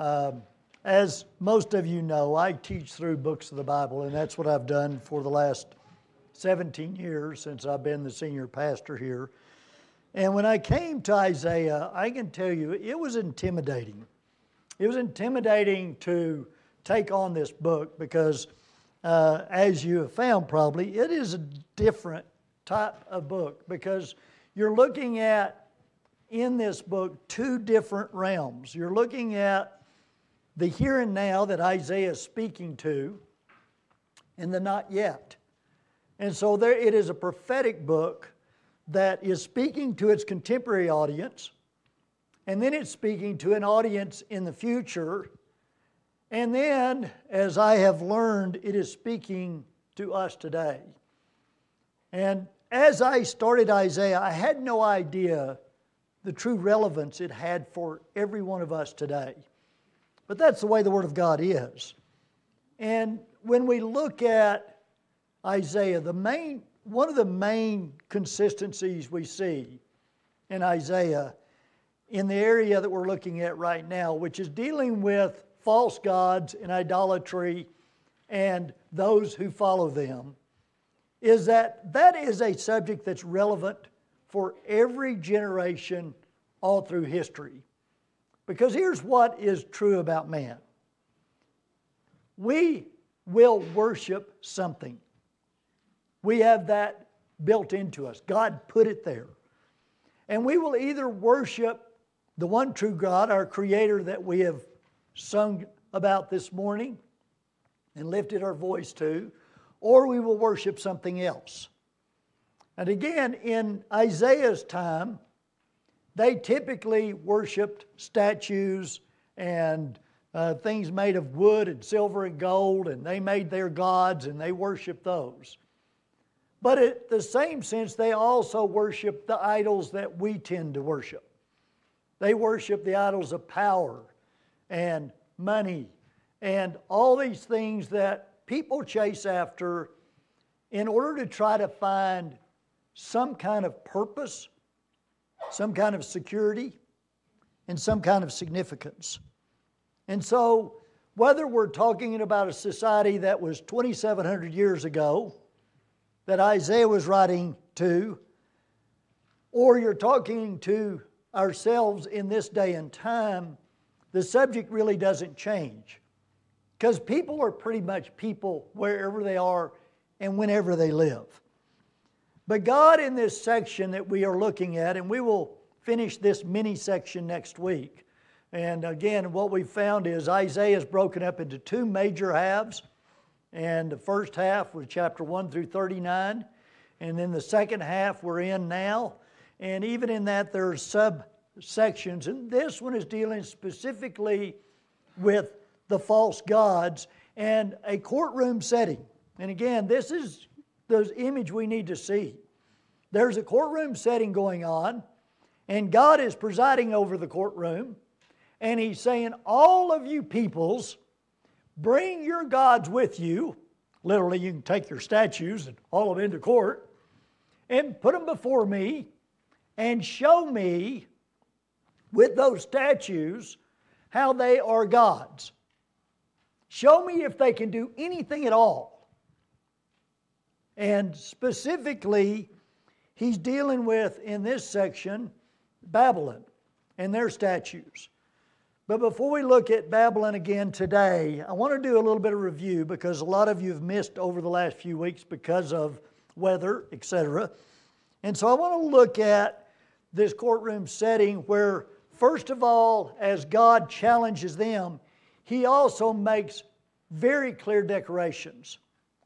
Um, as most of you know, I teach through books of the Bible, and that's what I've done for the last 17 years since I've been the senior pastor here. And when I came to Isaiah, I can tell you it was intimidating. It was intimidating to take on this book because, uh, as you have found probably, it is a different type of book because you're looking at in this book two different realms. You're looking at the here and now that Isaiah is speaking to, and the not yet. And so there, it is a prophetic book that is speaking to its contemporary audience, and then it's speaking to an audience in the future. And then, as I have learned, it is speaking to us today. And as I started Isaiah, I had no idea the true relevance it had for every one of us today. But that's the way the Word of God is. And when we look at Isaiah, the main, one of the main consistencies we see in Isaiah in the area that we're looking at right now, which is dealing with false gods and idolatry and those who follow them, is that that is a subject that's relevant for every generation all through history. Because here's what is true about man we will worship something. We have that built into us. God put it there. And we will either worship the one true God, our Creator, that we have sung about this morning and lifted our voice to, or we will worship something else. And again, in Isaiah's time, they typically worshiped statues and uh, things made of wood and silver and gold, and they made their gods and they worshiped those. But in the same sense, they also worship the idols that we tend to worship. They worship the idols of power and money and all these things that people chase after in order to try to find some kind of purpose some kind of security, and some kind of significance. And so, whether we're talking about a society that was 2,700 years ago, that Isaiah was writing to, or you're talking to ourselves in this day and time, the subject really doesn't change. Because people are pretty much people wherever they are and whenever they live. But God, in this section that we are looking at, and we will finish this mini section next week. And again, what we found is Isaiah is broken up into two major halves. And the first half was chapter 1 through 39. And then the second half we're in now. And even in that, there are subsections. And this one is dealing specifically with the false gods and a courtroom setting. And again, this is the image we need to see. There's a courtroom setting going on, and God is presiding over the courtroom, and He's saying, All of you peoples, bring your gods with you. Literally, you can take your statues and haul them into court and put them before me and show me with those statues how they are gods. Show me if they can do anything at all. And specifically, he's dealing with, in this section, Babylon and their statues. But before we look at Babylon again today, I want to do a little bit of review because a lot of you have missed over the last few weeks because of weather, etc. And so I want to look at this courtroom setting where, first of all, as God challenges them, He also makes very clear declarations.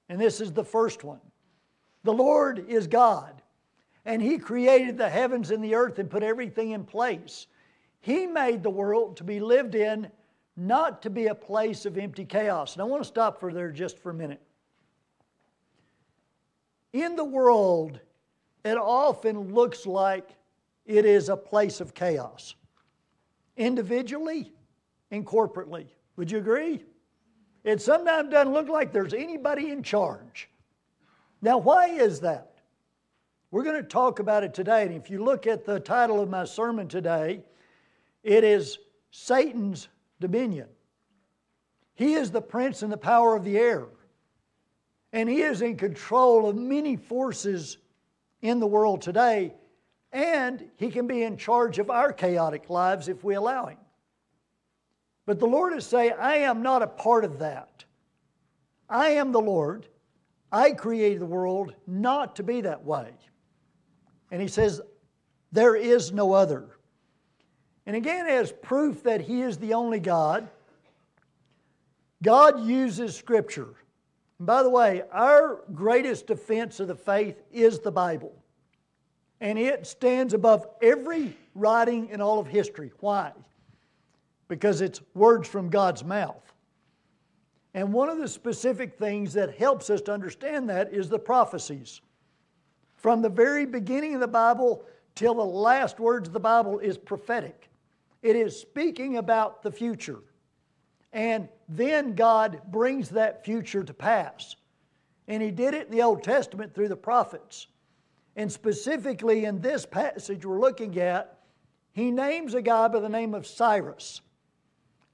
And this is the first one the Lord is God, and He created the heavens and the earth and put everything in place. He made the world to be lived in, not to be a place of empty chaos. And I want to stop for there just for a minute. In the world, it often looks like it is a place of chaos, individually and corporately. Would you agree? It sometimes doesn't look like there's anybody in charge. Now, why is that? We're going to talk about it today. And if you look at the title of my sermon today, it is Satan's dominion. He is the prince and the power of the air. And he is in control of many forces in the world today. And he can be in charge of our chaotic lives if we allow him. But the Lord is saying, I am not a part of that. I am the Lord. I created the world not to be that way. And he says, There is no other. And again, as proof that he is the only God, God uses Scripture. And by the way, our greatest defense of the faith is the Bible. And it stands above every writing in all of history. Why? Because it's words from God's mouth. And one of the specific things that helps us to understand that is the prophecies. From the very beginning of the Bible till the last words of the Bible is prophetic. It is speaking about the future. And then God brings that future to pass. And He did it in the Old Testament through the prophets. And specifically in this passage we're looking at, He names a guy by the name of Cyrus.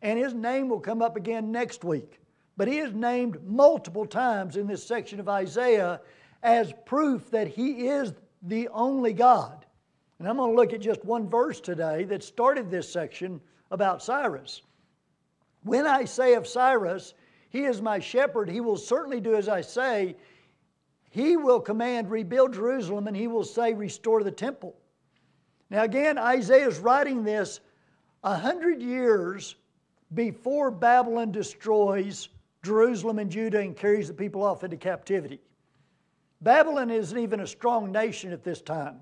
And his name will come up again next week. But he is named multiple times in this section of Isaiah as proof that he is the only God. And I'm going to look at just one verse today that started this section about Cyrus. When I say of Cyrus, he is my shepherd, he will certainly do as I say. He will command, rebuild Jerusalem, and he will say, restore the temple. Now, again, Isaiah is writing this a hundred years before Babylon destroys Jerusalem and Judah and carries the people off into captivity. Babylon isn't even a strong nation at this time.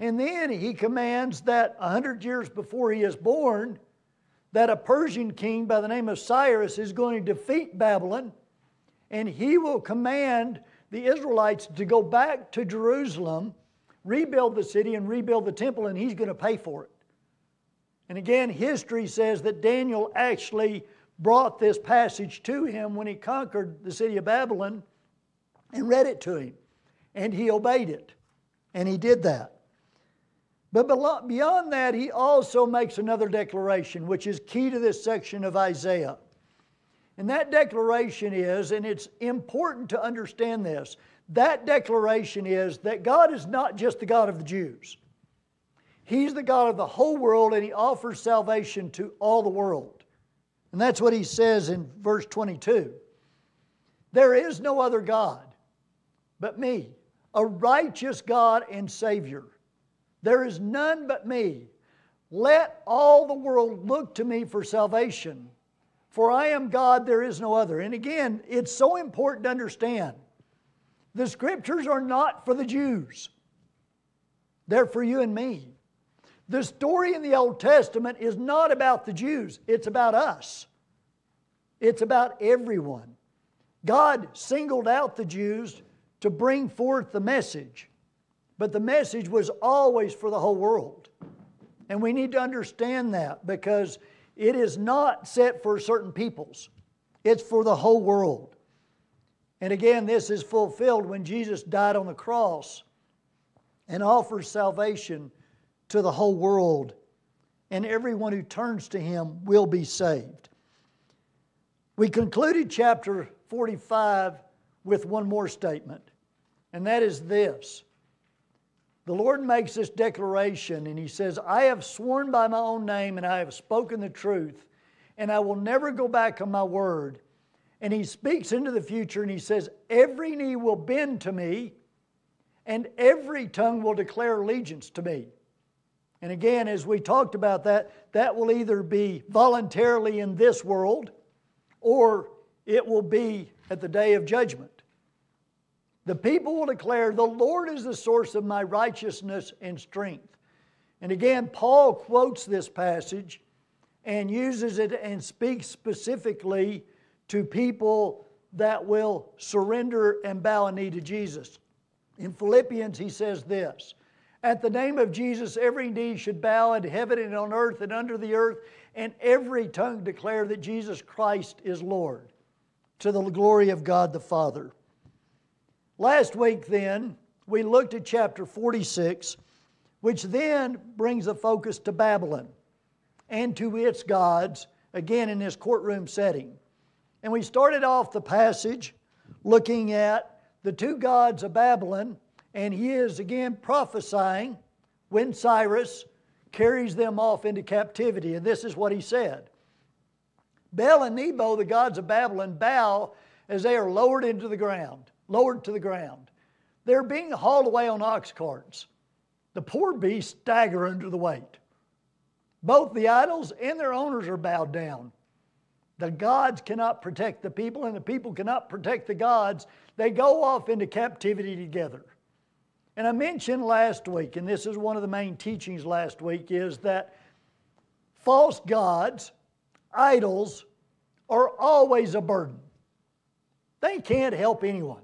And then he commands that a hundred years before he is born, that a Persian king by the name of Cyrus is going to defeat Babylon, and he will command the Israelites to go back to Jerusalem, rebuild the city, and rebuild the temple, and he's going to pay for it. And again, history says that Daniel actually brought this passage to him when he conquered the city of Babylon and read it to him. And he obeyed it. And he did that. But beyond that, he also makes another declaration, which is key to this section of Isaiah. And that declaration is, and it's important to understand this, that declaration is that God is not just the God of the Jews. He's the God of the whole world, and He offers salvation to all the world. And that's what He says in verse 22. There is no other God but me, a righteous God and Savior. There is none but me. Let all the world look to me for salvation. For I am God, there is no other. And again, it's so important to understand the scriptures are not for the Jews, they're for you and me. The story in the Old Testament is not about the Jews, it's about us. It's about everyone. God singled out the Jews to bring forth the message, but the message was always for the whole world. And we need to understand that because it is not set for certain peoples, it's for the whole world. And again, this is fulfilled when Jesus died on the cross and offers salvation to the whole world, and everyone who turns to him will be saved. We concluded chapter 45 with one more statement, and that is this. The Lord makes this declaration, and He says, I have sworn by my own name, and I have spoken the truth, and I will never go back on my word. And He speaks into the future, and He says, Every knee will bend to me, and every tongue will declare allegiance to me. And again, as we talked about that, that will either be voluntarily in this world or it will be at the day of judgment. The people will declare, The Lord is the source of my righteousness and strength. And again, Paul quotes this passage and uses it and speaks specifically to people that will surrender and bow a knee to Jesus. In Philippians, he says this at the name of Jesus, every knee should bow in heaven and on earth and under the earth, and every tongue declare that Jesus Christ is Lord, to the glory of God the Father. Last week, then, we looked at chapter 46, which then brings a focus to Babylon and to its gods again in this courtroom setting. And we started off the passage looking at the two gods of Babylon, and he is again prophesying when Cyrus carries them off into captivity. And this is what he said Bel and Nebo, the gods of Babylon, bow as they are lowered into the ground, lowered to the ground. They're being hauled away on ox carts. The poor beasts stagger under the weight. Both the idols and their owners are bowed down. The gods cannot protect the people, and the people cannot protect the gods. They go off into captivity together. And I mentioned last week, and this is one of the main teachings last week, is that false gods, idols, are always a burden. They can't help anyone.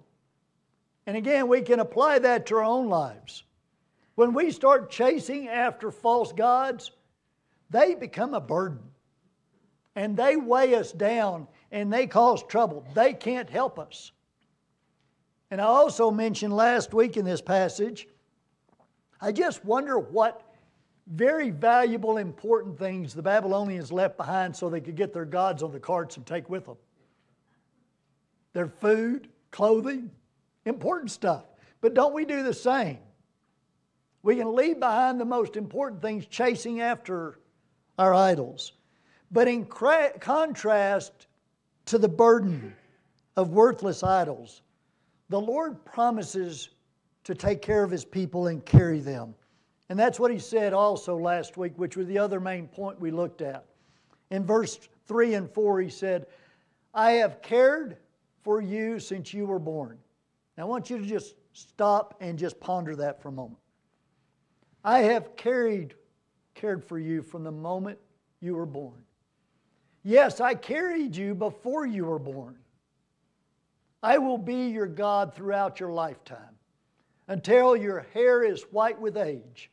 And again, we can apply that to our own lives. When we start chasing after false gods, they become a burden. And they weigh us down and they cause trouble. They can't help us. And I also mentioned last week in this passage, I just wonder what very valuable, important things the Babylonians left behind so they could get their gods on the carts and take with them. Their food, clothing, important stuff. But don't we do the same? We can leave behind the most important things chasing after our idols. But in cra- contrast to the burden of worthless idols, the Lord promises to take care of His people and carry them. And that's what He said also last week, which was the other main point we looked at. In verse 3 and 4, He said, I have cared for you since you were born. Now, I want you to just stop and just ponder that for a moment. I have carried, cared for you from the moment you were born. Yes, I carried you before you were born. I will be your God throughout your lifetime until your hair is white with age.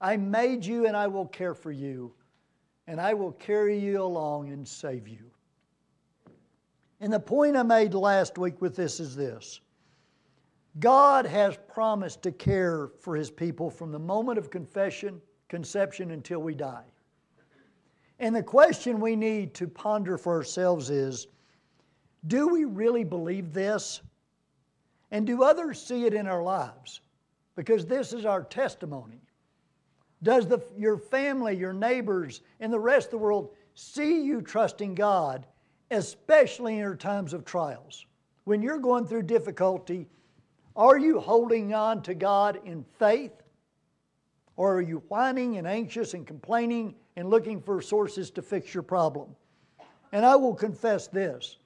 I made you and I will care for you, and I will carry you along and save you. And the point I made last week with this is this God has promised to care for His people from the moment of confession, conception until we die. And the question we need to ponder for ourselves is do we really believe this? And do others see it in our lives? Because this is our testimony. Does the, your family, your neighbors, and the rest of the world see you trusting God, especially in your times of trials? When you're going through difficulty, are you holding on to God in faith? Or are you whining and anxious and complaining and looking for sources to fix your problem? And I will confess this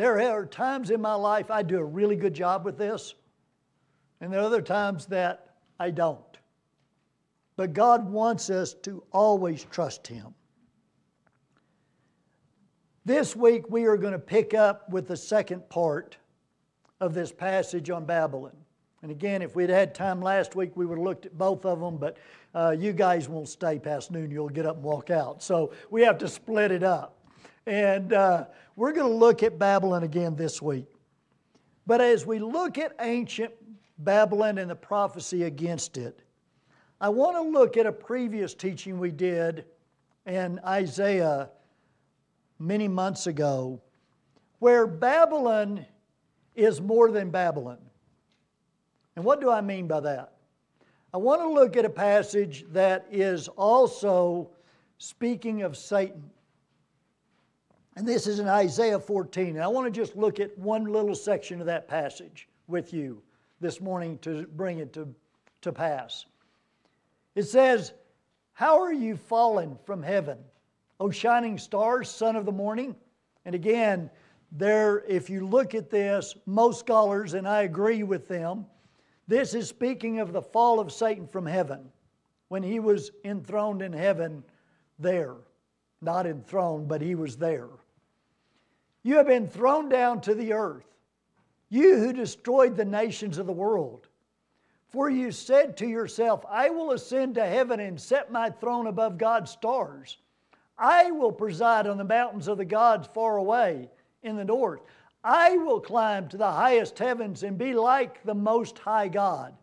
there are times in my life I do a really good job with this, and there are other times that I don't. But God wants us to always trust Him. This week we are going to pick up with the second part of this passage on Babylon. And again, if we'd had time last week, we would have looked at both of them, but uh, you guys won't stay past noon. You'll get up and walk out. So we have to split it up. And uh, we're going to look at Babylon again this week. But as we look at ancient Babylon and the prophecy against it, I want to look at a previous teaching we did in Isaiah many months ago, where Babylon is more than Babylon. And what do I mean by that? I want to look at a passage that is also speaking of Satan. And this is in Isaiah 14. And I want to just look at one little section of that passage with you this morning to bring it to, to pass. It says, How are you fallen from heaven, O shining stars, son of the morning? And again, there, if you look at this, most scholars, and I agree with them, this is speaking of the fall of Satan from heaven when he was enthroned in heaven there. Not enthroned, but he was there. You have been thrown down to the earth, you who destroyed the nations of the world. For you said to yourself, I will ascend to heaven and set my throne above God's stars. I will preside on the mountains of the gods far away in the north. I will climb to the highest heavens and be like the Most High God.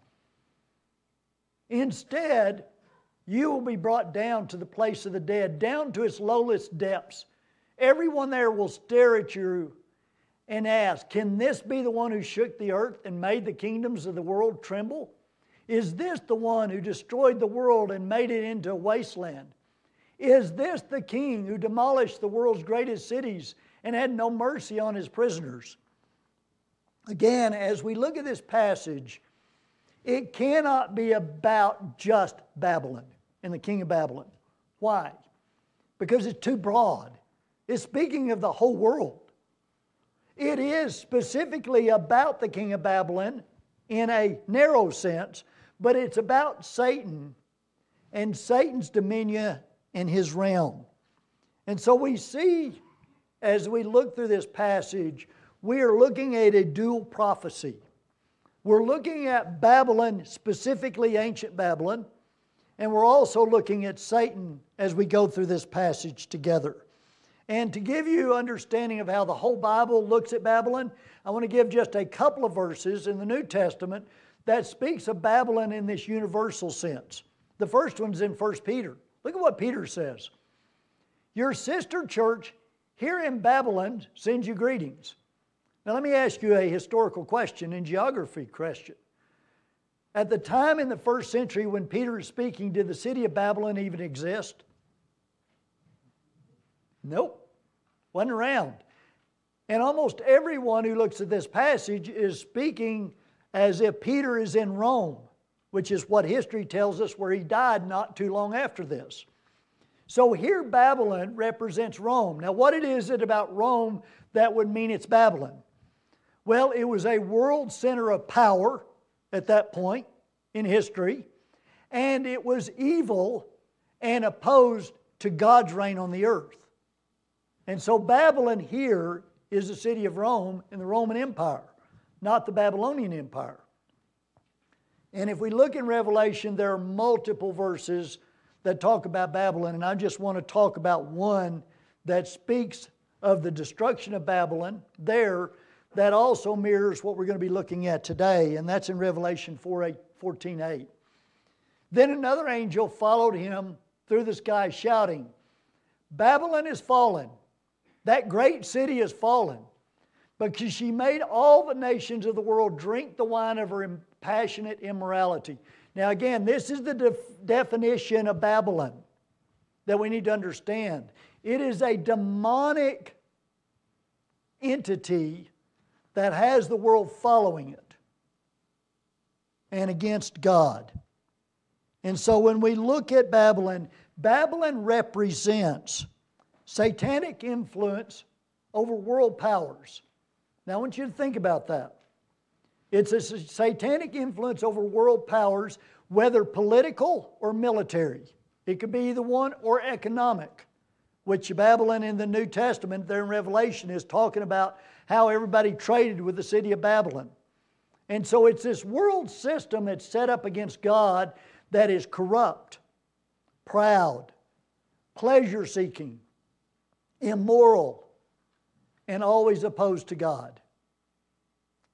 Instead, You will be brought down to the place of the dead, down to its lowest depths. Everyone there will stare at you and ask, Can this be the one who shook the earth and made the kingdoms of the world tremble? Is this the one who destroyed the world and made it into a wasteland? Is this the king who demolished the world's greatest cities and had no mercy on his prisoners? Again, as we look at this passage, it cannot be about just Babylon and the king of Babylon. Why? Because it's too broad. It's speaking of the whole world. It is specifically about the king of Babylon in a narrow sense, but it's about Satan and Satan's dominion and his realm. And so we see as we look through this passage, we are looking at a dual prophecy. We're looking at Babylon, specifically ancient Babylon, and we're also looking at Satan as we go through this passage together. And to give you understanding of how the whole Bible looks at Babylon, I want to give just a couple of verses in the New Testament that speaks of Babylon in this universal sense. The first one's in 1 Peter. Look at what Peter says. Your sister church here in Babylon sends you greetings. Now, let me ask you a historical question and geography question. At the time in the first century when Peter is speaking, did the city of Babylon even exist? Nope, wasn't around. And almost everyone who looks at this passage is speaking as if Peter is in Rome, which is what history tells us where he died not too long after this. So here Babylon represents Rome. Now, what it is it about Rome that would mean it's Babylon? Well, it was a world center of power at that point in history, and it was evil and opposed to God's reign on the earth. And so Babylon here is the city of Rome in the Roman Empire, not the Babylonian Empire. And if we look in Revelation, there are multiple verses that talk about Babylon, and I just want to talk about one that speaks of the destruction of Babylon there that also mirrors what we're going to be looking at today, and that's in Revelation 4, 8, 14 8. Then another angel followed him through the sky, shouting, Babylon is fallen, that great city is fallen, because she made all the nations of the world drink the wine of her passionate immorality. Now, again, this is the def- definition of Babylon that we need to understand. It is a demonic entity that has the world following it and against God. And so when we look at Babylon, Babylon represents satanic influence over world powers. Now, I want you to think about that. It's a satanic influence over world powers, whether political or military. It could be either one or economic, which Babylon in the New Testament, there in Revelation, is talking about how everybody traded with the city of Babylon. And so it's this world system that's set up against God that is corrupt, proud, pleasure seeking, immoral, and always opposed to God.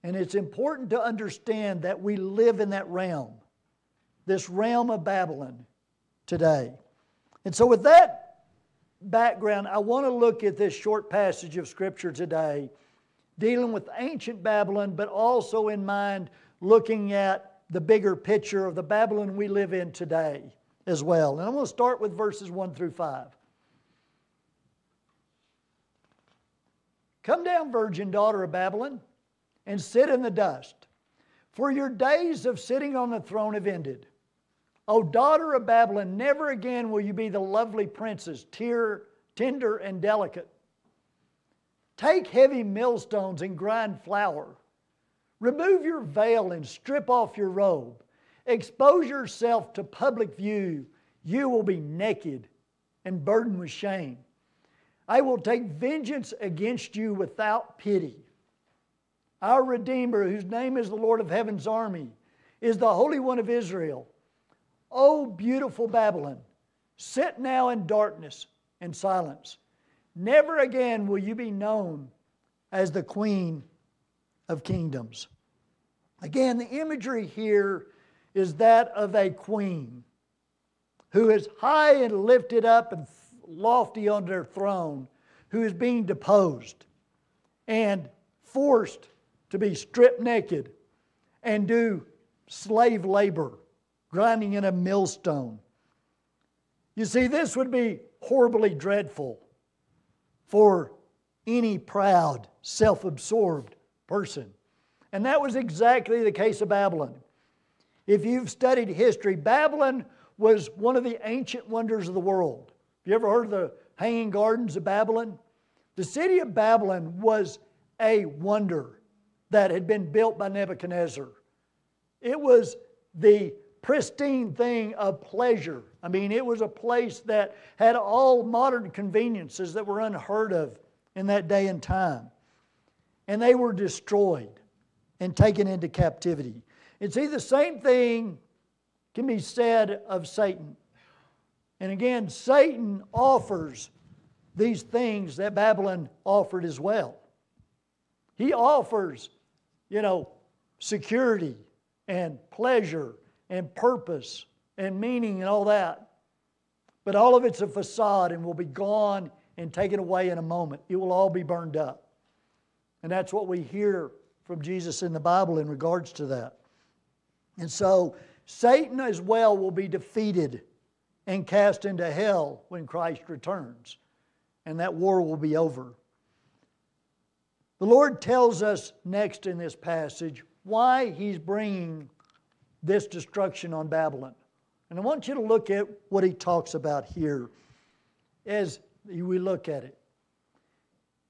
And it's important to understand that we live in that realm, this realm of Babylon today. And so, with that background, I want to look at this short passage of Scripture today dealing with ancient Babylon, but also in mind looking at the bigger picture of the Babylon we live in today as well. And I'm going to start with verses 1 through 5. Come down, virgin daughter of Babylon, and sit in the dust, for your days of sitting on the throne have ended. O daughter of Babylon, never again will you be the lovely princess, tear, tender and delicate Take heavy millstones and grind flour. Remove your veil and strip off your robe. Expose yourself to public view. You will be naked and burdened with shame. I will take vengeance against you without pity. Our Redeemer, whose name is the Lord of heaven's army, is the Holy One of Israel. O beautiful Babylon, sit now in darkness and silence. Never again will you be known as the Queen of Kingdoms. Again, the imagery here is that of a queen who is high and lifted up and lofty on their throne, who is being deposed and forced to be stripped naked and do slave labor, grinding in a millstone. You see, this would be horribly dreadful for any proud, self absorbed person. And that was exactly the case of Babylon. If you've studied history, Babylon was one of the ancient wonders of the world. You ever heard of the Hanging Gardens of Babylon? The city of Babylon was a wonder that had been built by Nebuchadnezzar. It was the pristine thing of pleasure. I mean, it was a place that had all modern conveniences that were unheard of in that day and time. And they were destroyed and taken into captivity. And see, the same thing can be said of Satan. And again, Satan offers these things that Babylon offered as well. He offers, you know, security and pleasure and purpose and meaning and all that. But all of it's a facade and will be gone and taken away in a moment. It will all be burned up. And that's what we hear from Jesus in the Bible in regards to that. And so Satan as well will be defeated and cast into hell when Christ returns. And that war will be over. The Lord tells us next in this passage why He's bringing this destruction on Babylon. And I want you to look at what He talks about here as we look at it.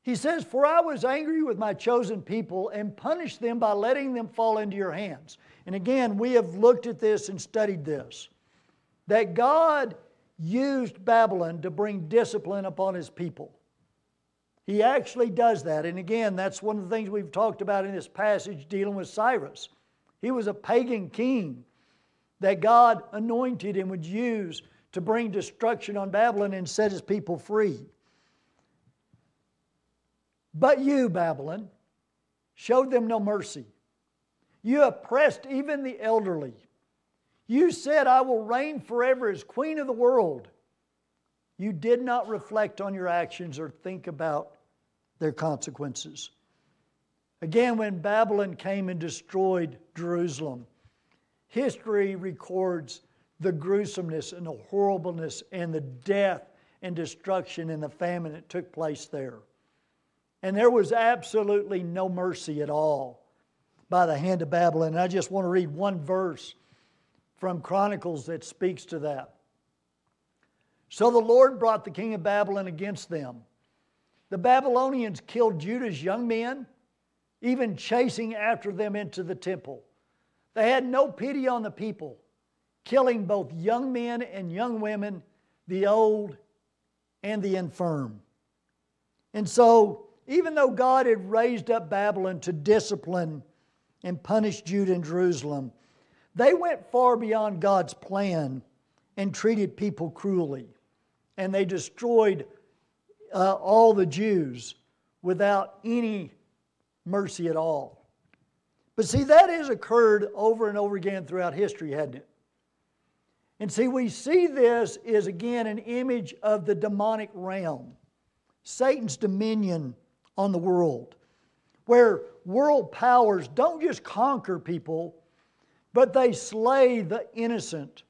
He says, For I was angry with my chosen people and punished them by letting them fall into your hands. And again, we have looked at this and studied this that God used Babylon to bring discipline upon his people. He actually does that. And again, that's one of the things we've talked about in this passage dealing with Cyrus. He was a pagan king that God anointed and would use to bring destruction on Babylon and set his people free. But you, Babylon, showed them no mercy. You oppressed even the elderly. You said, I will reign forever as queen of the world. You did not reflect on your actions or think about their consequences. Again, when Babylon came and destroyed Jerusalem, history records the gruesomeness and the horribleness and the death and destruction and the famine that took place there. And there was absolutely no mercy at all by the hand of Babylon. And I just want to read one verse from Chronicles that speaks to that. So the Lord brought the king of Babylon against them. The Babylonians killed Judah's young men, even chasing after them into the temple. They had no pity on the people, killing both young men and young women, the old and the infirm. And so even though God had raised up Babylon to discipline and punish Judah and Jerusalem, they went far beyond God's plan and treated people cruelly. And they destroyed uh, all the Jews without any mercy at all. But see, that has occurred over and over again throughout history, hadn't it? And see, we see this is again an image of the demonic realm, Satan's dominion on the world, where world powers don't just conquer people, but they slay the innocent,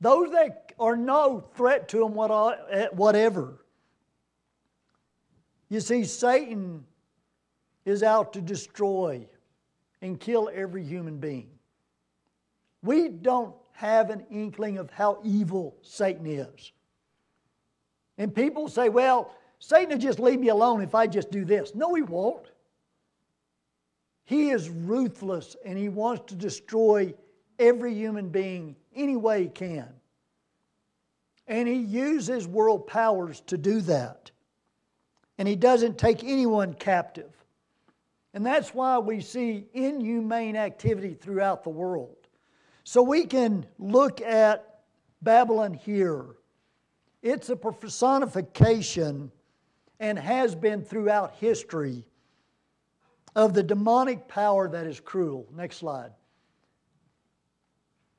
those that are no threat to them whatever. You see, Satan is out to destroy and kill every human being. We don't have an inkling of how evil Satan is. And people say, well, Satan will just leave me alone if I just do this. No, he won't. He is ruthless and he wants to destroy every human being any way he can. And he uses world powers to do that. And he doesn't take anyone captive. And that's why we see inhumane activity throughout the world. So we can look at Babylon here. It's a personification and has been throughout history of the demonic power that is cruel. Next slide.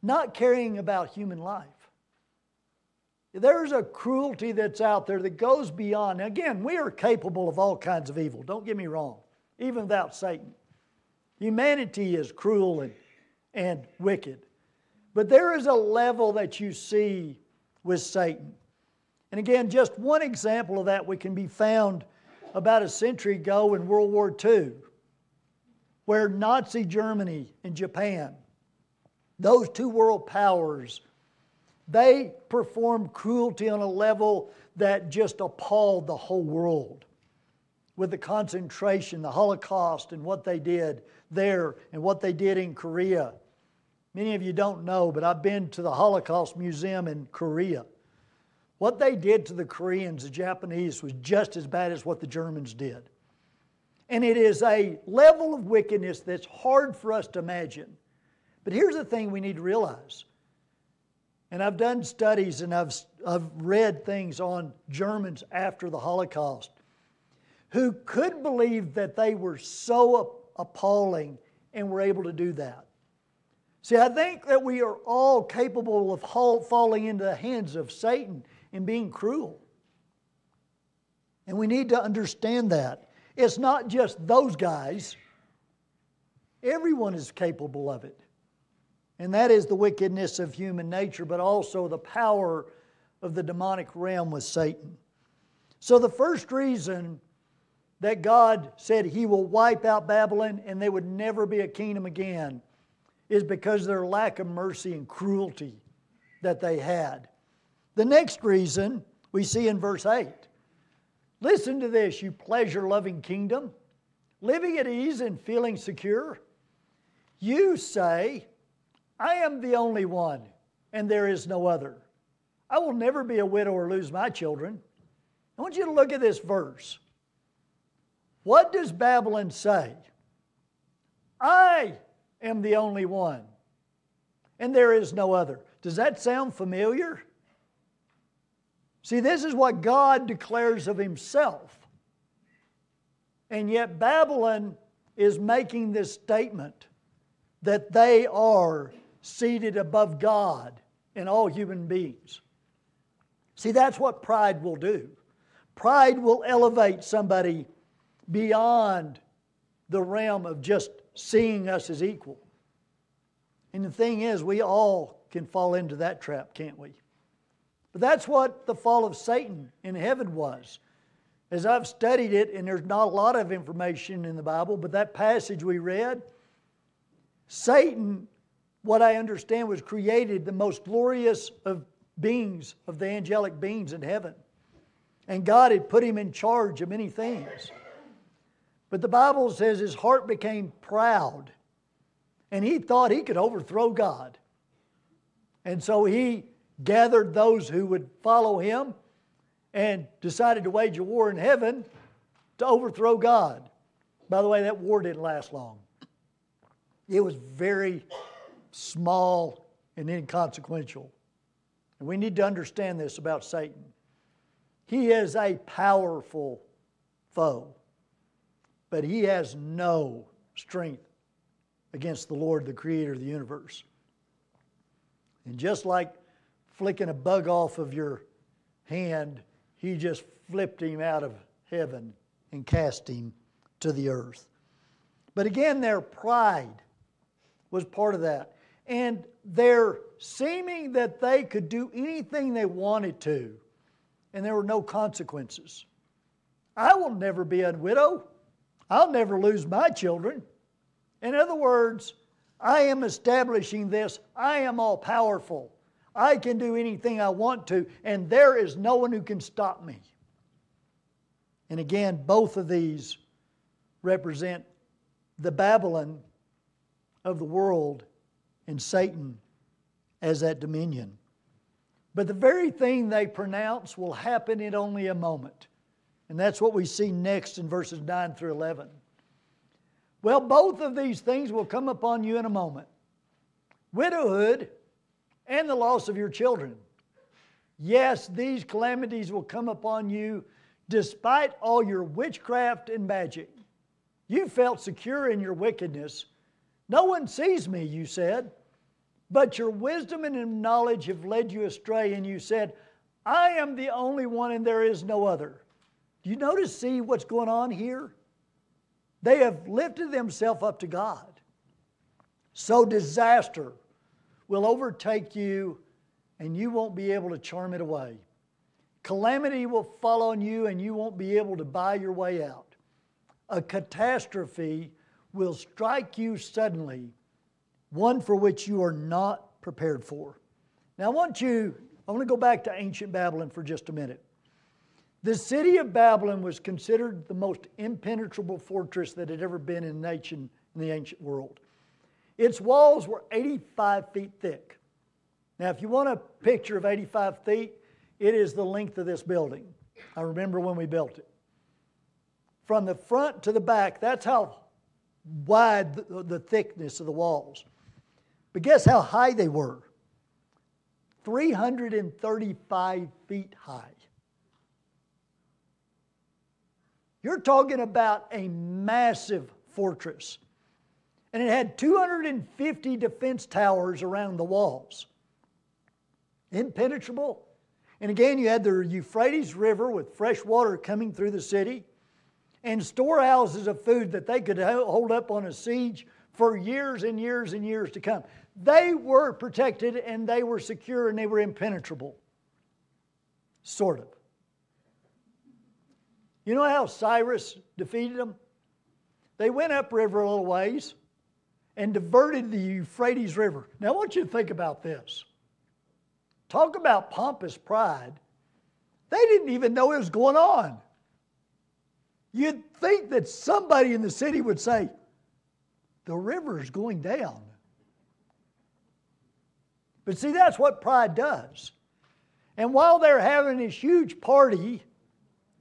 Not caring about human life. There's a cruelty that's out there that goes beyond. Again, we are capable of all kinds of evil, don't get me wrong, even without Satan. Humanity is cruel and, and wicked. But there is a level that you see with Satan. And again, just one example of that we can be found about a century ago in World War II, where Nazi Germany and Japan, those two world powers, they performed cruelty on a level that just appalled the whole world with the concentration, the Holocaust, and what they did there and what they did in Korea. Many of you don't know, but I've been to the Holocaust Museum in Korea. What they did to the Koreans, the Japanese, was just as bad as what the Germans did. And it is a level of wickedness that's hard for us to imagine. But here's the thing we need to realize. And I've done studies and I've, I've read things on Germans after the Holocaust who could believe that they were so appalling and were able to do that. See, I think that we are all capable of falling into the hands of Satan and being cruel. And we need to understand that. It's not just those guys, everyone is capable of it. And that is the wickedness of human nature, but also the power of the demonic realm with Satan. So, the first reason that God said He will wipe out Babylon and there would never be a kingdom again is because their lack of mercy and cruelty that they had. The next reason we see in verse 8 listen to this, you pleasure loving kingdom, living at ease and feeling secure. You say, I am the only one, and there is no other. I will never be a widow or lose my children. I want you to look at this verse. What does Babylon say? I am the only one, and there is no other. Does that sound familiar? See, this is what God declares of Himself. And yet, Babylon is making this statement that they are seated above God and all human beings. See, that's what pride will do. Pride will elevate somebody beyond the realm of just seeing us as equal. And the thing is, we all can fall into that trap, can't we? But that's what the fall of Satan in heaven was. As I've studied it, and there's not a lot of information in the Bible, but that passage we read, Satan, what I understand, was created the most glorious of beings, of the angelic beings in heaven. And God had put him in charge of many things. But the Bible says his heart became proud and he thought he could overthrow God. And so he gathered those who would follow him and decided to wage a war in heaven to overthrow God. By the way, that war didn't last long. It was very small and inconsequential. And we need to understand this about Satan. He is a powerful foe but he has no strength against the Lord, the creator of the universe. And just like flicking a bug off of your hand, he just flipped him out of heaven and cast him to the earth. But again, their pride was part of that. And their seeming that they could do anything they wanted to, and there were no consequences. I will never be a widow. I'll never lose my children. In other words, I am establishing this. I am all powerful. I can do anything I want to, and there is no one who can stop me. And again, both of these represent the Babylon of the world and Satan as that dominion. But the very thing they pronounce will happen in only a moment. And that's what we see next in verses 9 through 11. Well, both of these things will come upon you in a moment widowhood and the loss of your children. Yes, these calamities will come upon you despite all your witchcraft and magic. You felt secure in your wickedness. No one sees me, you said. But your wisdom and knowledge have led you astray, and you said, I am the only one and there is no other. Do you notice, see what's going on here? They have lifted themselves up to God. So disaster will overtake you and you won't be able to charm it away. Calamity will fall on you and you won't be able to buy your way out. A catastrophe will strike you suddenly, one for which you are not prepared for. Now, I want you, I want to go back to ancient Babylon for just a minute. The city of Babylon was considered the most impenetrable fortress that had ever been in, nation, in the ancient world. Its walls were 85 feet thick. Now, if you want a picture of 85 feet, it is the length of this building. I remember when we built it. From the front to the back, that's how wide the, the thickness of the walls. But guess how high they were? 335 feet high. You're talking about a massive fortress. And it had 250 defense towers around the walls. Impenetrable. And again, you had the Euphrates River with fresh water coming through the city and storehouses of food that they could hold up on a siege for years and years and years to come. They were protected and they were secure and they were impenetrable. Sort of. You know how Cyrus defeated them? They went upriver a little ways and diverted the Euphrates River. Now, I want you to think about this. Talk about pompous pride. They didn't even know it was going on. You'd think that somebody in the city would say, The river is going down. But see, that's what pride does. And while they're having this huge party,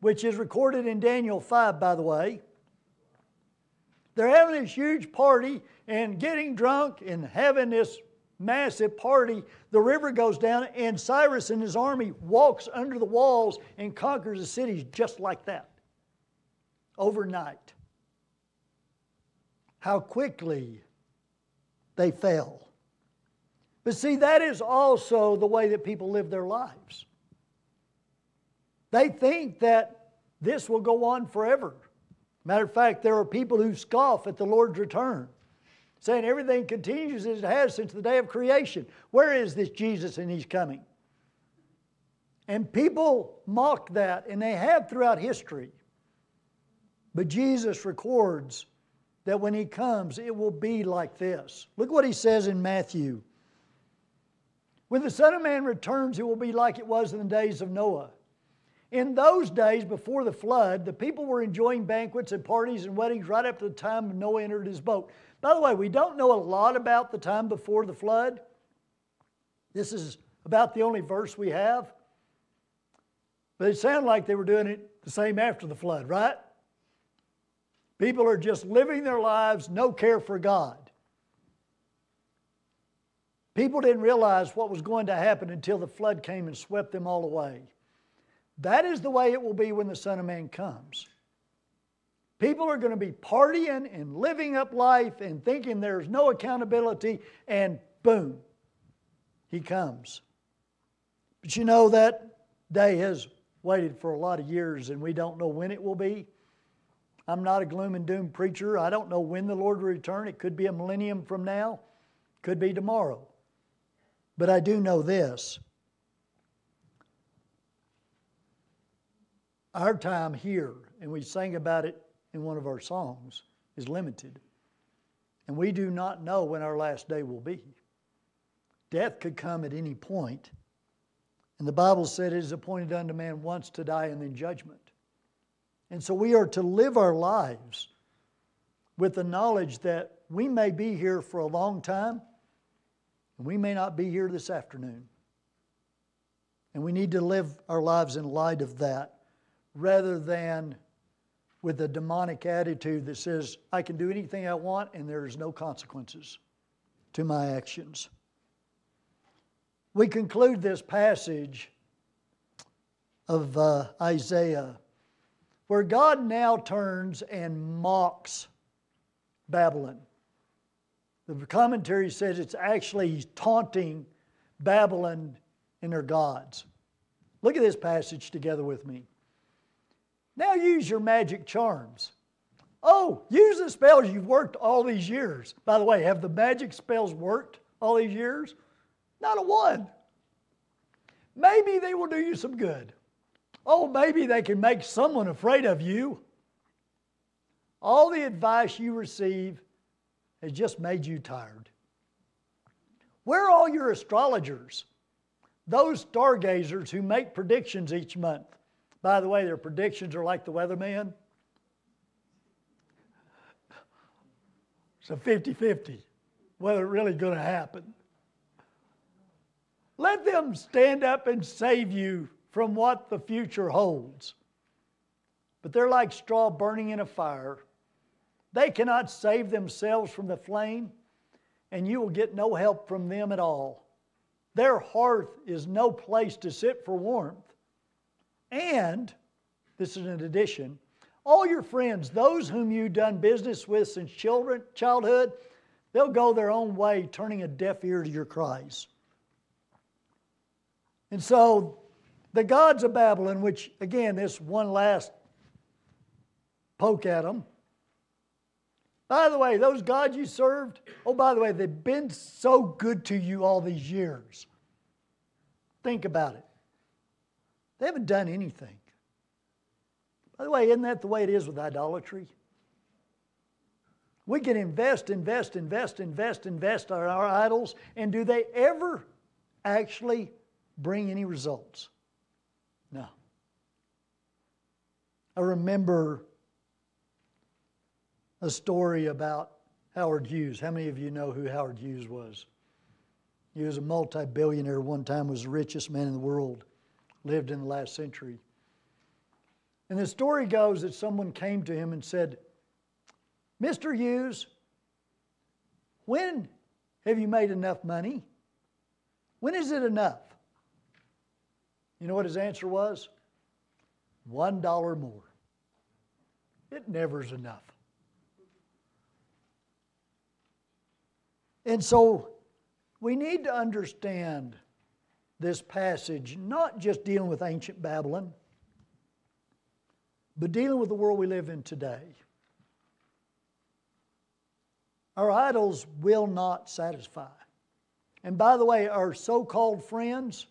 which is recorded in Daniel 5, by the way. They're having this huge party and getting drunk and having this massive party. The river goes down, and Cyrus and his army walks under the walls and conquers the cities just like that overnight. How quickly they fell. But see, that is also the way that people live their lives. They think that this will go on forever. Matter of fact, there are people who scoff at the Lord's return, saying everything continues as it has since the day of creation. Where is this Jesus and he's coming? And people mock that, and they have throughout history. But Jesus records that when he comes, it will be like this. Look what he says in Matthew. When the Son of Man returns, it will be like it was in the days of Noah. In those days before the flood, the people were enjoying banquets and parties and weddings right up to the time Noah entered his boat. By the way, we don't know a lot about the time before the flood. This is about the only verse we have. But it sounded like they were doing it the same after the flood, right? People are just living their lives, no care for God. People didn't realize what was going to happen until the flood came and swept them all away. That is the way it will be when the Son of Man comes. People are going to be partying and living up life and thinking there's no accountability, and boom, he comes. But you know, that day has waited for a lot of years, and we don't know when it will be. I'm not a gloom and doom preacher. I don't know when the Lord will return. It could be a millennium from now, could be tomorrow. But I do know this Our time here, and we sang about it in one of our songs, is limited. And we do not know when our last day will be. Death could come at any point. And the Bible said it is appointed unto man once to die and then judgment. And so we are to live our lives with the knowledge that we may be here for a long time and we may not be here this afternoon. And we need to live our lives in light of that rather than with a demonic attitude that says, I can do anything I want and there's no consequences to my actions. We conclude this passage of uh, Isaiah where God now turns and mocks Babylon. The commentary says it's actually he's taunting Babylon and their gods. Look at this passage together with me. Now use your magic charms. Oh, use the spells you've worked all these years. By the way, have the magic spells worked all these years? Not a one. Maybe they will do you some good. Oh, maybe they can make someone afraid of you. All the advice you receive has just made you tired. Where are all your astrologers? Those stargazers who make predictions each month. By the way, their predictions are like the weatherman. So 50 50, whether it's really going to happen. Let them stand up and save you from what the future holds. But they're like straw burning in a fire. They cannot save themselves from the flame, and you will get no help from them at all. Their hearth is no place to sit for warmth. And, this is an addition, all your friends, those whom you've done business with since children, childhood, they'll go their own way, turning a deaf ear to your cries. And so, the gods of Babylon, which again, this one last poke at them. By the way, those gods you served, oh, by the way, they've been so good to you all these years. Think about it. They haven't done anything. By the way, isn't that the way it is with idolatry? We can invest, invest, invest, invest, invest on our idols, and do they ever actually bring any results? No. I remember a story about Howard Hughes. How many of you know who Howard Hughes was? He was a multi billionaire one time, was the richest man in the world, lived in the last century. And the story goes that someone came to him and said, Mr. Hughes, when have you made enough money? When is it enough? You know what his answer was? One dollar more. It never's enough. And so we need to understand this passage, not just dealing with ancient Babylon, but dealing with the world we live in today. Our idols will not satisfy. And by the way, our so called friends,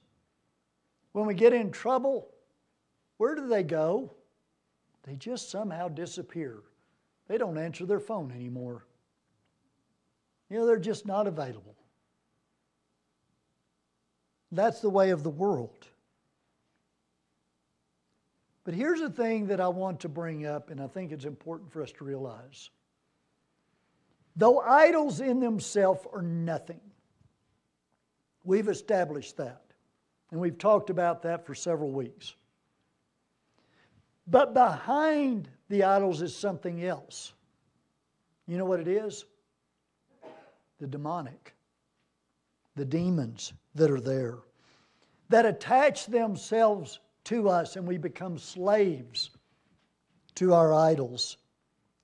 when we get in trouble, where do they go? They just somehow disappear. They don't answer their phone anymore. You know, they're just not available. That's the way of the world. But here's the thing that I want to bring up, and I think it's important for us to realize. Though idols in themselves are nothing, we've established that. And we've talked about that for several weeks. But behind the idols is something else. You know what it is? The demonic, the demons that are there, that attach themselves to us and we become slaves to our idols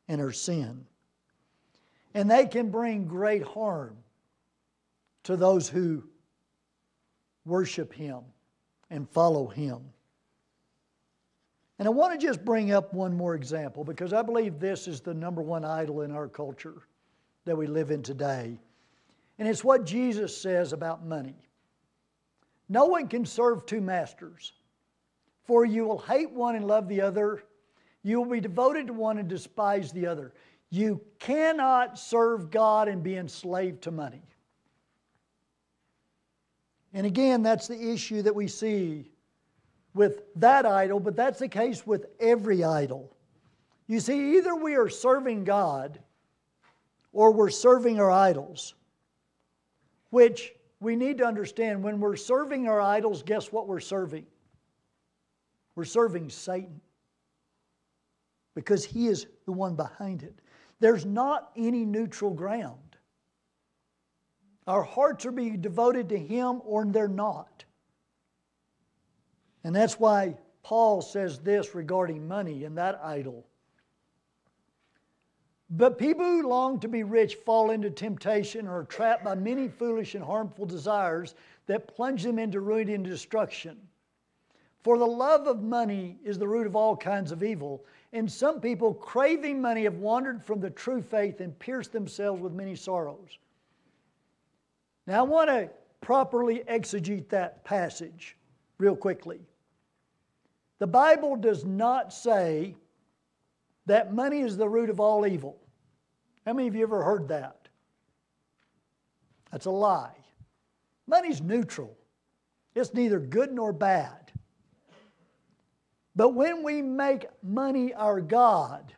and our sin. And they can bring great harm to those who worship Him and follow Him. And I want to just bring up one more example because I believe this is the number one idol in our culture that we live in today. And it's what Jesus says about money. No one can serve two masters, for you will hate one and love the other. You will be devoted to one and despise the other. You cannot serve God and be enslaved to money. And again, that's the issue that we see with that idol, but that's the case with every idol. You see, either we are serving God or we're serving our idols, which we need to understand when we're serving our idols, guess what we're serving? We're serving Satan because he is the one behind it. There's not any neutral ground. Our hearts are being devoted to him or they're not. And that's why Paul says this regarding money and that idol. But people who long to be rich fall into temptation or are trapped by many foolish and harmful desires that plunge them into ruin and destruction. For the love of money is the root of all kinds of evil, and some people, craving money, have wandered from the true faith and pierced themselves with many sorrows. Now, I want to properly exegete that passage real quickly. The Bible does not say that money is the root of all evil. How many of you ever heard that? That's a lie. Money's neutral, it's neither good nor bad. But when we make money our God,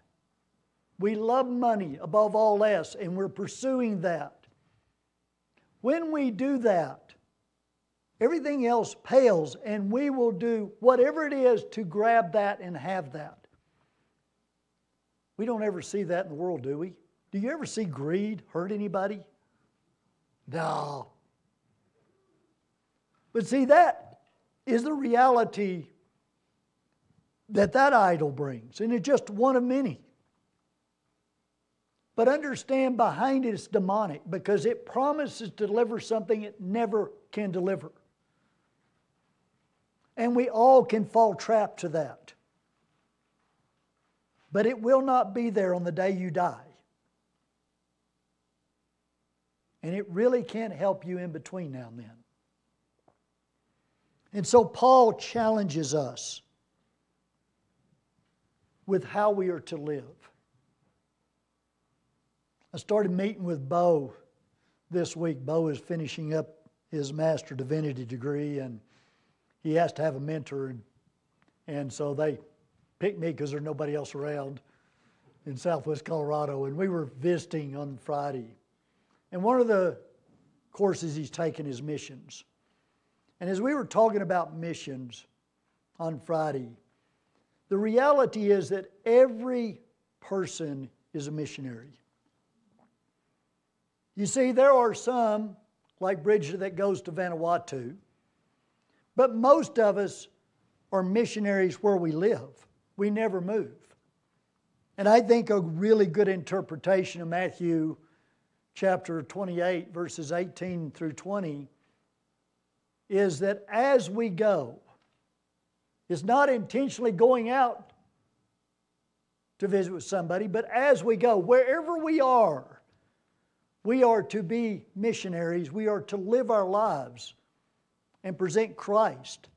we love money above all else and we're pursuing that. When we do that, everything else pales and we will do whatever it is to grab that and have that. We don't ever see that in the world, do we? Do you ever see greed hurt anybody? No. But see, that is the reality that that idol brings, and it's just one of many. But understand behind it it's demonic because it promises to deliver something it never can deliver. And we all can fall trap to that. But it will not be there on the day you die. And it really can't help you in between now and then. And so Paul challenges us with how we are to live. I started meeting with Bo this week. Bo is finishing up his Master Divinity degree, and he has to have a mentor. And, and so they picked me because there's nobody else around in southwest Colorado. And we were visiting on Friday. And one of the courses he's taken is missions. And as we were talking about missions on Friday, the reality is that every person is a missionary. You see, there are some, like Bridget, that goes to Vanuatu, but most of us are missionaries where we live. We never move. And I think a really good interpretation of Matthew chapter 28, verses 18 through 20, is that as we go, it's not intentionally going out to visit with somebody, but as we go, wherever we are, we are to be missionaries. We are to live our lives and present Christ.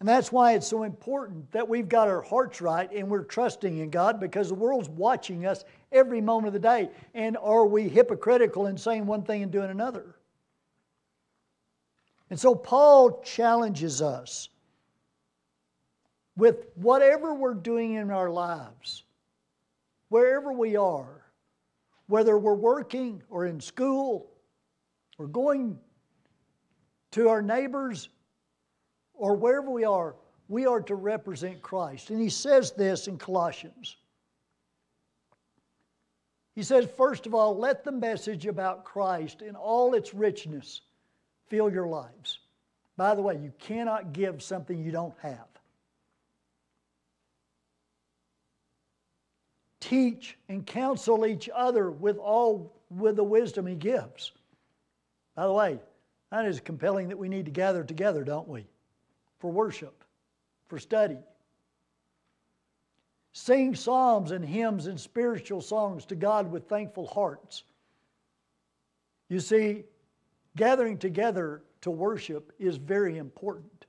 And that's why it's so important that we've got our hearts right and we're trusting in God because the world's watching us every moment of the day. And are we hypocritical in saying one thing and doing another? And so Paul challenges us with whatever we're doing in our lives, wherever we are, whether we're working or in school or going to our neighbors or wherever we are, we are to represent Christ. And he says this in Colossians. He says, first of all, let the message about Christ in all its richness fill your lives. By the way, you cannot give something you don't have. teach and counsel each other with all with the wisdom he gives. By the way, that is compelling that we need to gather together, don't we? For worship, for study. Sing psalms and hymns and spiritual songs to God with thankful hearts. You see, gathering together to worship is very important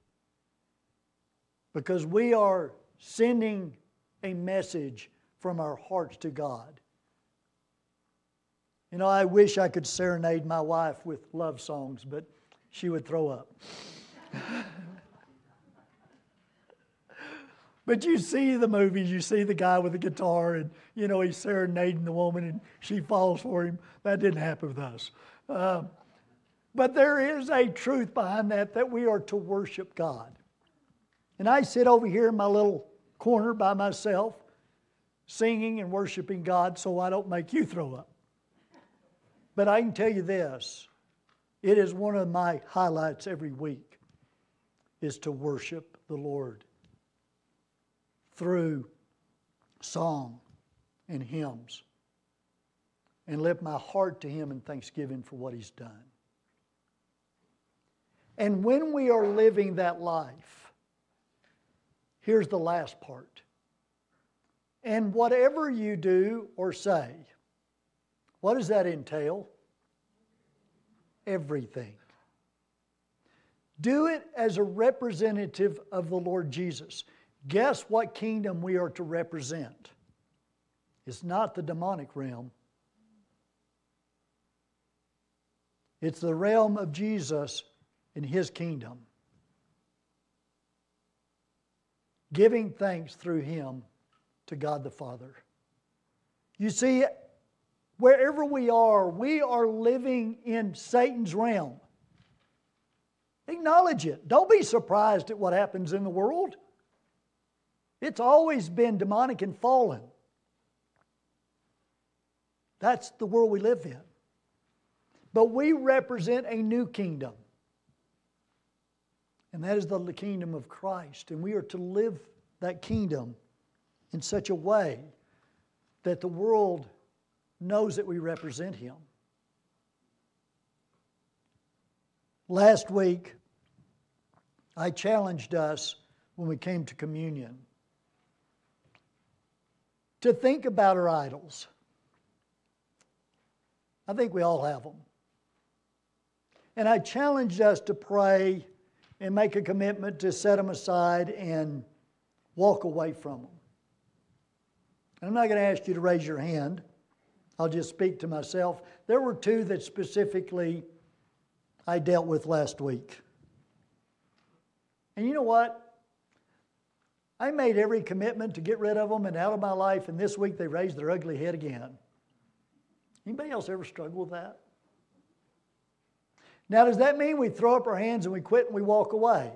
because we are sending a message from our hearts to God. You know, I wish I could serenade my wife with love songs, but she would throw up. but you see the movies, you see the guy with the guitar, and you know he's serenading the woman, and she falls for him. That didn't happen with us. Uh, but there is a truth behind that that we are to worship God. And I sit over here in my little corner by myself, singing and worshiping God so I don't make you throw up. But I can tell you this it is one of my highlights every week is to worship the Lord through song and hymns and lift my heart to Him in thanksgiving for what He's done. And when we are living that life, here's the last part. And whatever you do or say, what does that entail? Everything. Do it as a representative of the Lord Jesus. Guess what kingdom we are to represent? It's not the demonic realm, it's the realm of Jesus in his kingdom. Giving thanks through him to God the Father. You see, wherever we are, we are living in Satan's realm. Acknowledge it. Don't be surprised at what happens in the world. It's always been demonic and fallen. That's the world we live in. But we represent a new kingdom. And that is the kingdom of Christ. And we are to live that kingdom in such a way that the world knows that we represent Him. Last week, I challenged us when we came to communion to think about our idols. I think we all have them. And I challenged us to pray and make a commitment to set them aside and walk away from them. And I'm not going to ask you to raise your hand. I'll just speak to myself. There were two that specifically I dealt with last week. And you know what? I made every commitment to get rid of them and out of my life, and this week they raised their ugly head again. Anybody else ever struggle with that? Now, does that mean we throw up our hands and we quit and we walk away?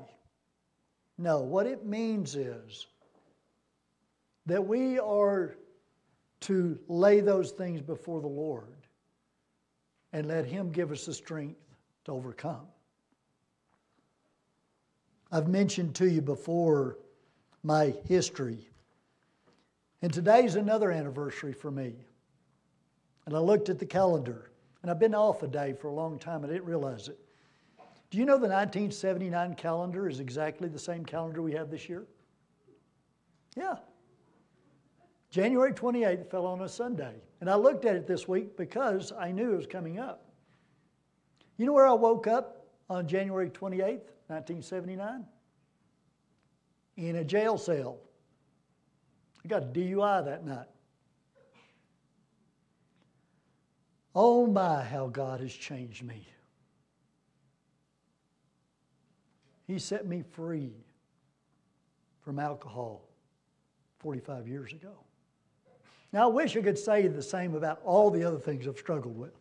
No. What it means is that we are to lay those things before the Lord and let Him give us the strength to overcome. I've mentioned to you before my history. And today's another anniversary for me. And I looked at the calendar, and I've been off a day for a long time. I didn't realize it. Do you know the 1979 calendar is exactly the same calendar we have this year? Yeah. January 28th fell on a Sunday. And I looked at it this week because I knew it was coming up. You know where I woke up on January 28th, 1979? In a jail cell. I got a DUI that night. Oh my, how God has changed me. He set me free from alcohol 45 years ago. Now, I wish I could say the same about all the other things I've struggled with.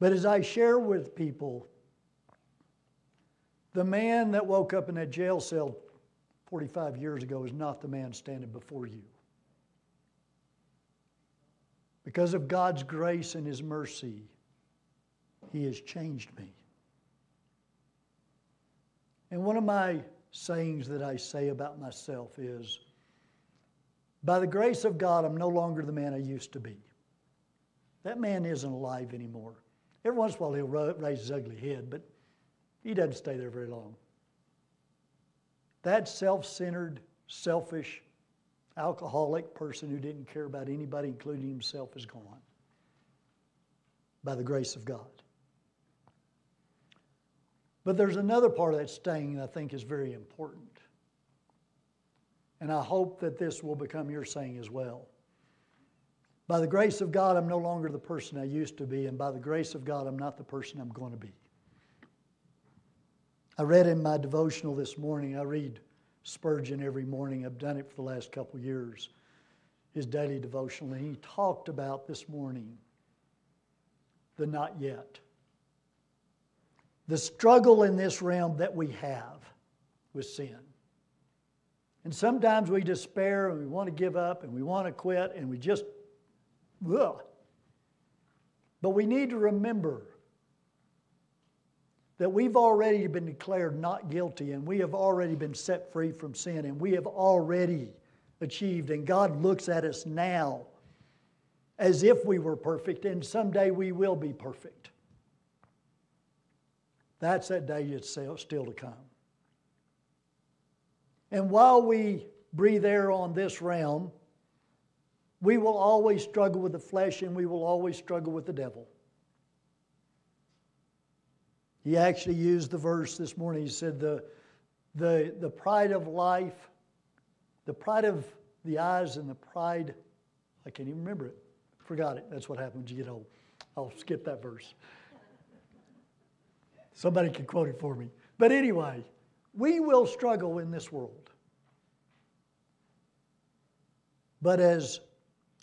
But as I share with people, the man that woke up in that jail cell 45 years ago is not the man standing before you. Because of God's grace and His mercy, He has changed me. And one of my sayings that I say about myself is by the grace of God, I'm no longer the man I used to be. That man isn't alive anymore. Every once in a while, he'll raise his ugly head, but he doesn't stay there very long. That self centered, selfish, alcoholic person who didn't care about anybody, including himself, is gone by the grace of God. But there's another part of that staying that I think is very important. And I hope that this will become your saying as well. By the grace of God, I'm no longer the person I used to be, and by the grace of God, I'm not the person I'm going to be. I read in my devotional this morning, I read Spurgeon every morning. I've done it for the last couple years, his daily devotional. And he talked about this morning the not yet. The struggle in this realm that we have with sin. And sometimes we despair and we want to give up and we want to quit and we just, ugh. But we need to remember that we've already been declared not guilty and we have already been set free from sin and we have already achieved. And God looks at us now as if we were perfect and someday we will be perfect. That's that day that's still to come. And while we breathe air on this realm, we will always struggle with the flesh and we will always struggle with the devil. He actually used the verse this morning. He said, The, the, the pride of life, the pride of the eyes, and the pride, I can't even remember it. Forgot it. That's what happens when you get old. I'll skip that verse. Somebody can quote it for me. But anyway, we will struggle in this world. But as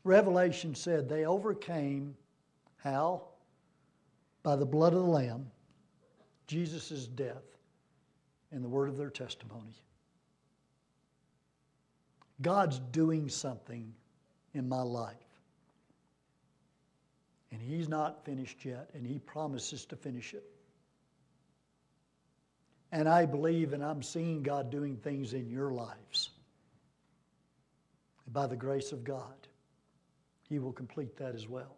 Revelation said, they overcame how? By the blood of the Lamb, Jesus' death, and the word of their testimony. God's doing something in my life. And He's not finished yet, and He promises to finish it. And I believe and I'm seeing God doing things in your lives. And by the grace of God, He will complete that as well.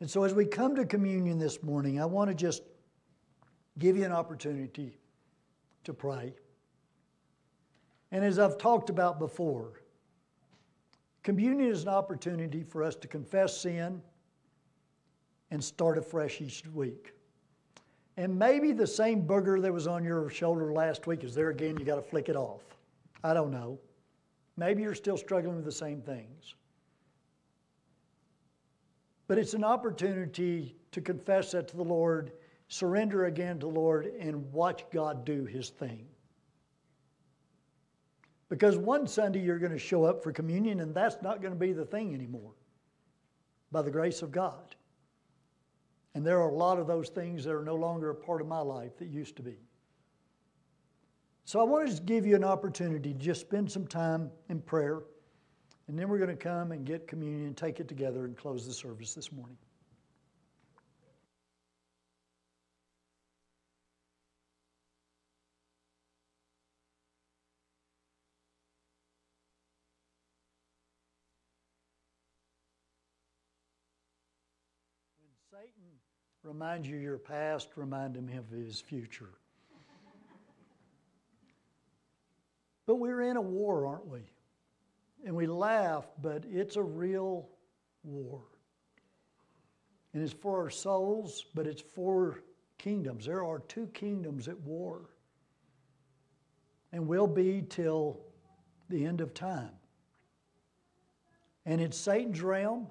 And so, as we come to communion this morning, I want to just give you an opportunity to pray. And as I've talked about before, communion is an opportunity for us to confess sin and start afresh each week. And maybe the same booger that was on your shoulder last week is there again, you got to flick it off. I don't know. Maybe you're still struggling with the same things. But it's an opportunity to confess that to the Lord, surrender again to the Lord, and watch God do His thing. Because one Sunday you're going to show up for communion, and that's not going to be the thing anymore by the grace of God. And there are a lot of those things that are no longer a part of my life that used to be. So I wanted to give you an opportunity to just spend some time in prayer, and then we're going to come and get communion, take it together, and close the service this morning. Remind you your past, remind him of his future. but we're in a war, aren't we? And we laugh, but it's a real war. And it's for our souls, but it's for kingdoms. There are two kingdoms at war. And will be till the end of time. And it's Satan's realm,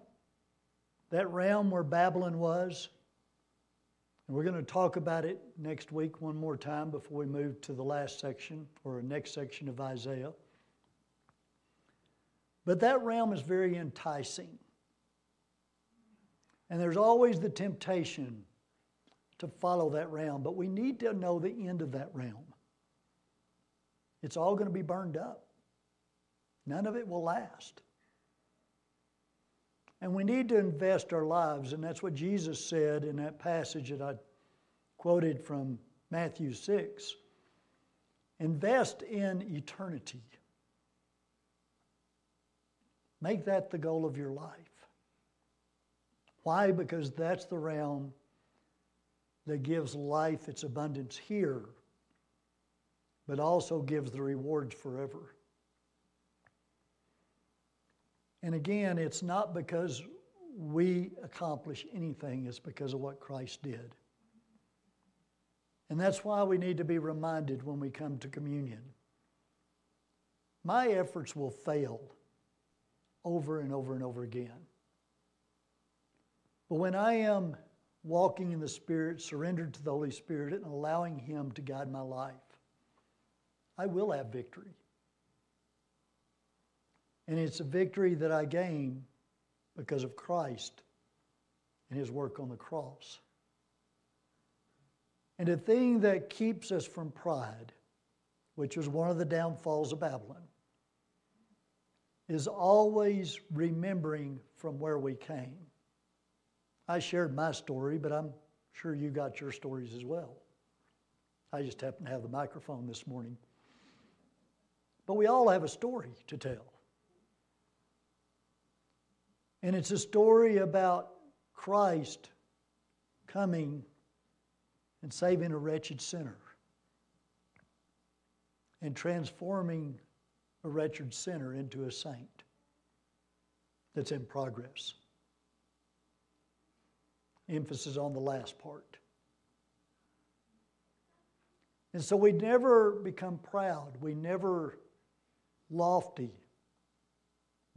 that realm where Babylon was, and we're going to talk about it next week one more time before we move to the last section or next section of Isaiah. But that realm is very enticing. And there's always the temptation to follow that realm, but we need to know the end of that realm. It's all going to be burned up, none of it will last. And we need to invest our lives, and that's what Jesus said in that passage that I quoted from Matthew 6. Invest in eternity. Make that the goal of your life. Why? Because that's the realm that gives life its abundance here, but also gives the rewards forever. And again, it's not because we accomplish anything, it's because of what Christ did. And that's why we need to be reminded when we come to communion. My efforts will fail over and over and over again. But when I am walking in the Spirit, surrendered to the Holy Spirit, and allowing Him to guide my life, I will have victory. And it's a victory that I gain because of Christ and his work on the cross. And the thing that keeps us from pride, which was one of the downfalls of Babylon, is always remembering from where we came. I shared my story, but I'm sure you got your stories as well. I just happen to have the microphone this morning. But we all have a story to tell. And it's a story about Christ coming and saving a wretched sinner and transforming a wretched sinner into a saint that's in progress. Emphasis on the last part. And so we never become proud. We never lofty.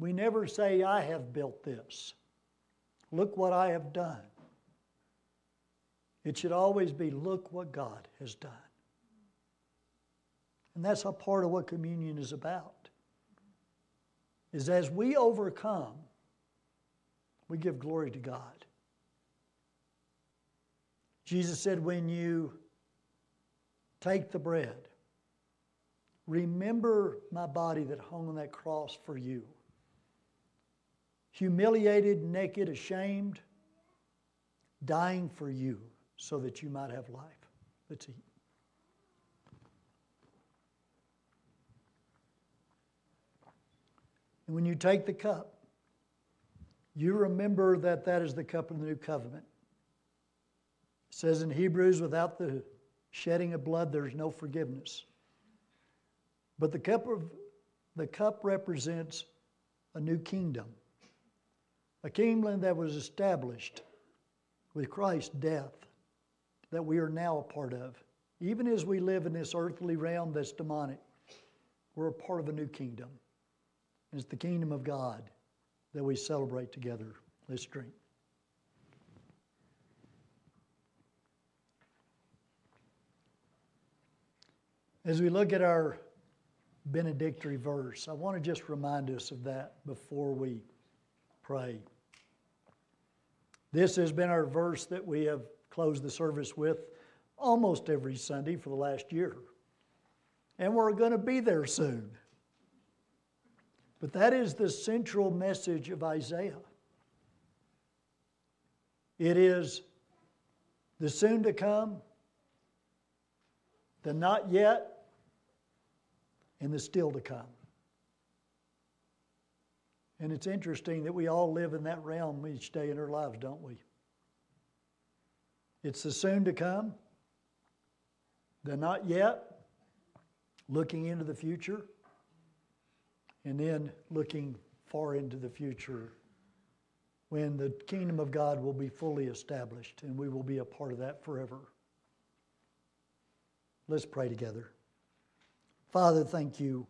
We never say, I have built this. Look what I have done. It should always be, look what God has done. And that's a part of what communion is about. Is as we overcome, we give glory to God. Jesus said, when you take the bread, remember my body that hung on that cross for you. Humiliated, naked, ashamed, dying for you so that you might have life. Let's eat. And when you take the cup, you remember that that is the cup of the new covenant. It says in Hebrews, without the shedding of blood, there's no forgiveness. But the cup of the cup represents a new kingdom, a kingdom that was established with Christ's death, that we are now a part of. Even as we live in this earthly realm that's demonic, we're a part of a new kingdom. It's the kingdom of God that we celebrate together. Let's drink. As we look at our benedictory verse, I want to just remind us of that before we pray. This has been our verse that we have closed the service with almost every Sunday for the last year. And we're going to be there soon. But that is the central message of Isaiah. It is the soon to come, the not yet, and the still to come. And it's interesting that we all live in that realm each day in our lives, don't we? It's the soon to come, the not yet, looking into the future, and then looking far into the future when the kingdom of God will be fully established and we will be a part of that forever. Let's pray together. Father, thank you.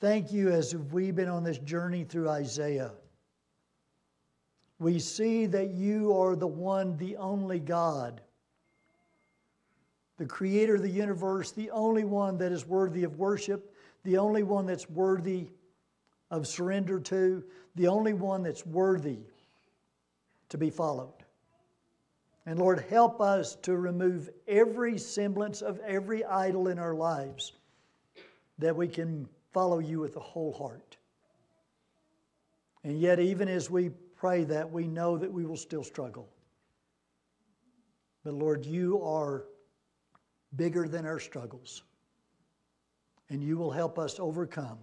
Thank you as we've been on this journey through Isaiah. We see that you are the one, the only God, the creator of the universe, the only one that is worthy of worship, the only one that's worthy of surrender to, the only one that's worthy to be followed. And Lord, help us to remove every semblance of every idol in our lives that we can follow you with a whole heart. And yet, even as we pray that, we know that we will still struggle. But Lord, you are bigger than our struggles and you will help us overcome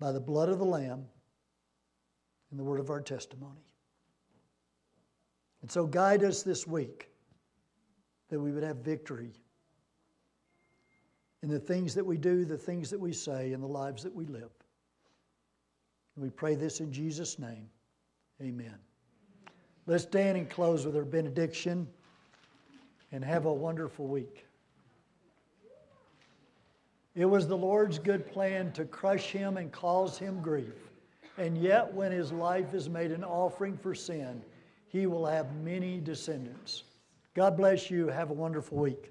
by the blood of the Lamb and the word of our testimony. And so guide us this week that we would have victory in the things that we do, the things that we say, and the lives that we live. And we pray this in Jesus' name. Amen. Let's stand and close with our benediction and have a wonderful week. It was the Lord's good plan to crush him and cause him grief. And yet, when his life is made an offering for sin, he will have many descendants. God bless you. Have a wonderful week.